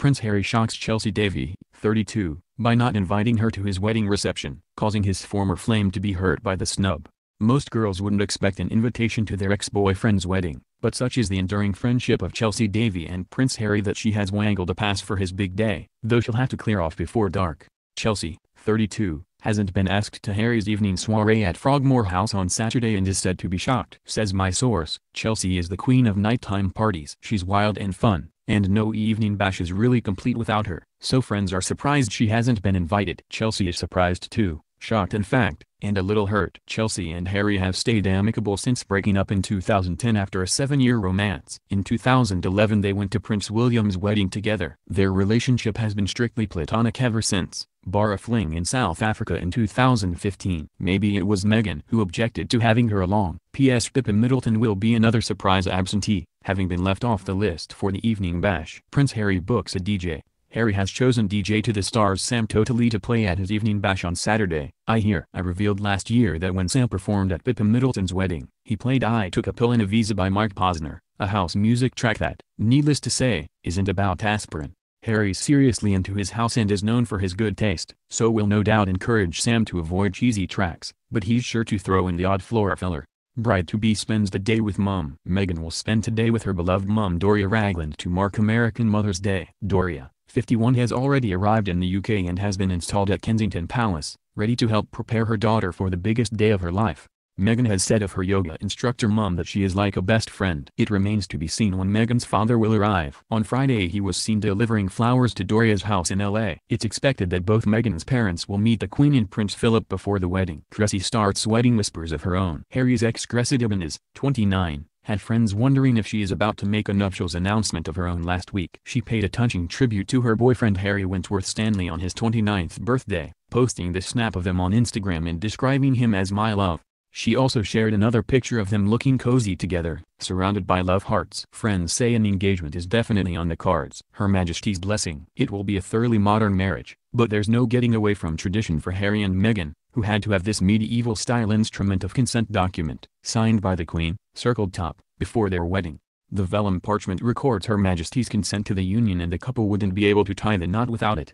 Prince Harry shocks Chelsy Davy, 32, by not inviting her to his wedding reception, causing his former flame to be hurt by the snub. Most girls wouldn't expect an invitation to their ex-boyfriend's wedding, but such is the enduring friendship of Chelsy Davy and Prince Harry that she has wangled a pass for his big day, though she'll have to clear off before dark. Chelsy, 32, hasn't been asked to Harry's evening soiree at Frogmore House on Saturday and is said to be shocked. Says my source, Chelsy is the queen of nighttime parties. She's wild and fun, and no evening bash is really complete without her, so friends are surprised she hasn't been invited. Chelsy is surprised too, shocked in fact, and a little hurt. Chelsy and Harry have stayed amicable since breaking up in 2010 after a seven-year romance. In 2011 they went to Prince William's wedding together. Their relationship has been strictly platonic ever since, bar a fling in South Africa in 2015. Maybe it was Meghan who objected to having her along. P.S. Pippa Middleton will be another surprise absentee, having been left off the list for the evening bash. Prince Harry books a DJ. Harry has chosen DJ to the stars Sam Totally to play at his evening bash on Saturday. I hear. I revealed last year that when Sam performed at Pippa Middleton's wedding, he played I Took a Pill in Ibiza by Mark Posner, a house music track that, needless to say, isn't about aspirin. Harry's seriously into his house and is known for his good taste, so will no doubt encourage Sam to avoid cheesy tracks, but he's sure to throw in the odd floor filler. Bride-to-be spends the day with mom. Meghan will spend today with her beloved mom Doria Ragland to mark American Mother's Day. Doria, 51 has already arrived in the UK and has been installed at Kensington Palace, ready to help prepare her daughter for the biggest day of her life. Meghan has said of her yoga instructor mom that she is like a best friend. It remains to be seen when Meghan's father will arrive. On Friday he was seen delivering flowers to Doria's house in LA. It's expected that both Meghan's parents will meet the Queen and Prince Philip before the wedding. Cressy starts wedding whispers of her own. Harry's ex Cressy is 29, had friends wondering if she is about to make a nuptials announcement of her own last week. She paid a touching tribute to her boyfriend Harry Wentworth Stanley on his 29th birthday, posting this snap of them on Instagram and describing him as my love. She also shared another picture of them looking cozy together, surrounded by love hearts. Friends say an engagement is definitely on the cards. Her Majesty's blessing. It will be a thoroughly modern marriage, but there's no getting away from tradition for Harry and Meghan, who had to have this medieval-style instrument of consent document, signed by the Queen, circled top, before their wedding. The vellum parchment records Her Majesty's consent to the union and the couple wouldn't be able to tie the knot without it.